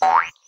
Bye.